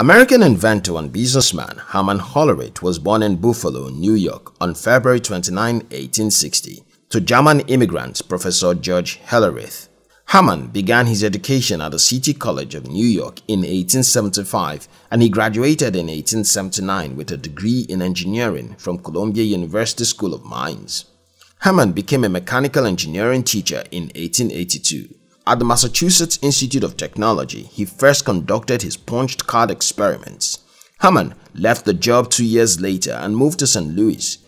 American inventor and businessman Herman Hollerith was born in Buffalo, New York on February 29, 1860, to German immigrant Professor George Hollerith. Herman began his education at the City College of New York in 1875 and he graduated in 1879 with a degree in engineering from Columbia University School of Mines. Herman became a mechanical engineering teacher in 1882. At the Massachusetts Institute of Technology, he first conducted his punched card experiments. Herman left the job two years later and moved to St. Louis.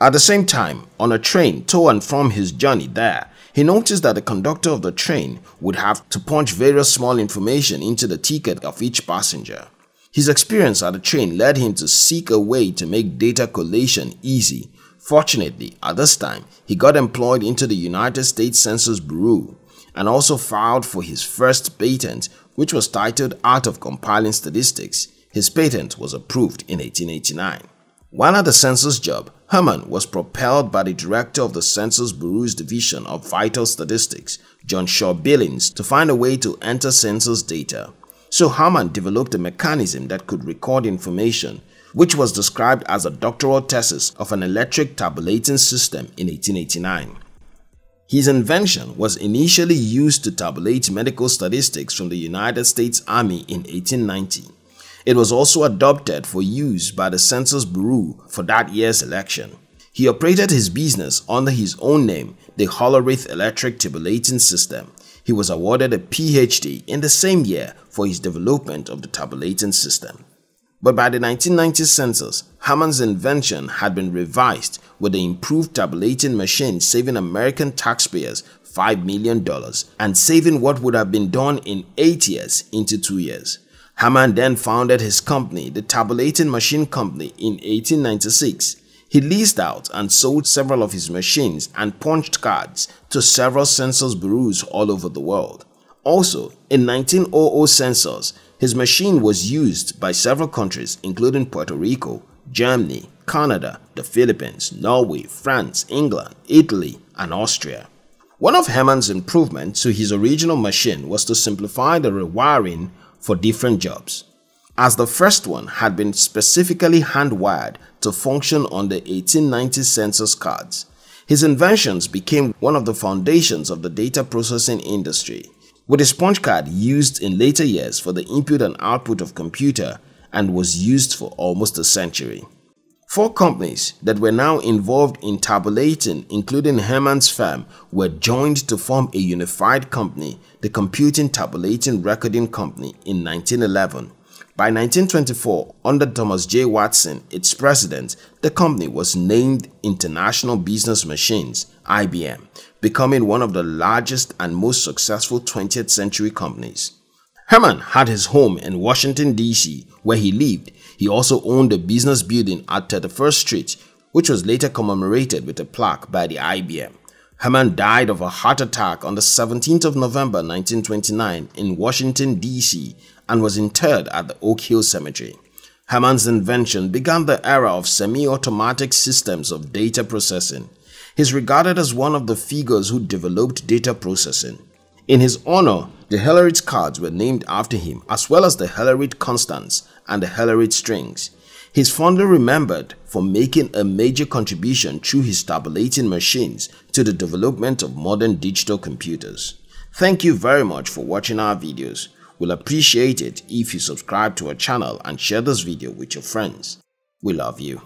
At the same time, on a train to and from his journey there, he noticed that the conductor of the train would have to punch various small information into the ticket of each passenger. His experience at the train led him to seek a way to make data collation easy. Fortunately, at this time, he got employed into the United States Census Bureau and also filed for his first patent, which was titled Art of Compiling Statistics. His patent was approved in 1889. While at the census job, Herman was propelled by the director of the Census Bureau's Division of Vital Statistics, John Shaw Billings, to find a way to enter census data. So Herman developed a mechanism that could record information, which was described as a doctoral thesis of an electric tabulating system in 1889. His invention was initially used to tabulate medical statistics from the United States Army in 1890. It was also adopted for use by the Census Bureau for that year's election. He operated his business under his own name, the Hollerith Electric Tabulating System. He was awarded a PhD in the same year for his development of the tabulating system. But by the 1990 census, Herman's invention had been revised with the improved tabulating machine saving American taxpayers $5 million and saving what would have been done in 8 years into 2 years. Herman then founded his company, the Tabulating Machine Company, in 1896. He leased out and sold several of his machines and punched cards to several census bureaus all over the world. Also, in 1900 census, his machine was used by several countries including Puerto Rico, Germany, Canada, the Philippines, Norway, France, England, Italy, and Austria. One of Herman's improvements to his original machine was to simplify the rewiring for different jobs, as the first one had been specifically hand-wired to function on the 1890 census cards. His inventions became one of the foundations of the data processing industry with a punch card used in later years for the input and output of computer and was used for almost a century. Four companies that were now involved in tabulating, including Herman's firm, were joined to form a unified company, the Computing Tabulating Recording Company, in 1911. By 1924, under Thomas J. Watson, its president, the company was named International Business Machines IBM, becoming one of the largest and most successful 20th century companies. Herman had his home in Washington, D.C., where he lived. He also owned a business building at 31st Street, which was later commemorated with a plaque by the IBM. Herman died of a heart attack on the 17th of November 1929 in Washington, D.C. and was interred at the Oak Hill Cemetery. Herman's invention began the era of semi-automatic systems of data processing. He is regarded as one of the figures who developed data processing. In his honor, the Hollerith cards were named after him as well as the Hollerith constants and the Hollerith strings. He is fondly remembered for making a major contribution through his tabulating machines to the development of modern digital computers. Thank you very much for watching our videos. We'll appreciate it if you subscribe to our channel and share this video with your friends. We love you.